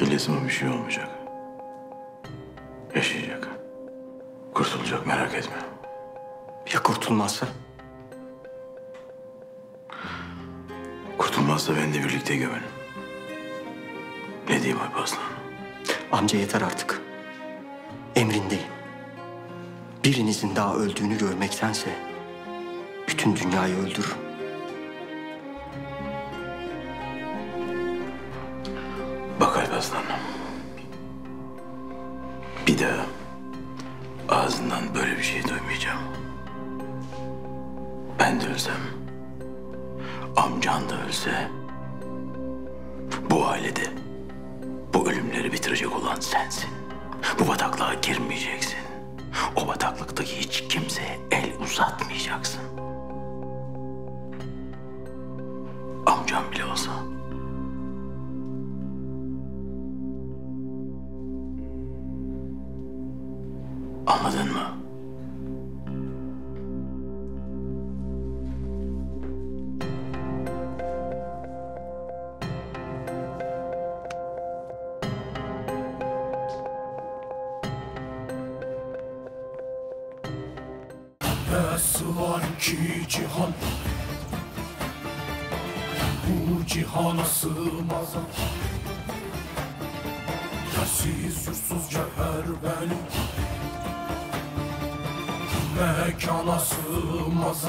İlyas'ıma bir şey olmayacak. Yaşayacak. Kurtulacak merak etme. Ya kurtulmazsa? Kurtulmazsa beni de birlikte gömelim. Ne diyeyim Alparslan? Amca yeter artık. Emrindeyim. Birinizin daha öldüğünü görmektense bütün dünyayı öldürürüm. Bak Alparslan. Bir daha ağzından böyle bir şey duymayacağım. Ben de ölsem, amcan da ölse, bu ailede bu ölümleri bitirecek olan sensin. Bu bataklığa girmeyeceksin. O bataklıktaki hiç kimseye el uzatmayacaksın. Amcam bile olsa. Anladın mı? Nasıl var ki cihan. Bu cihana sığmaz. Yersiz yursuz cevher benim Mekana sığmaz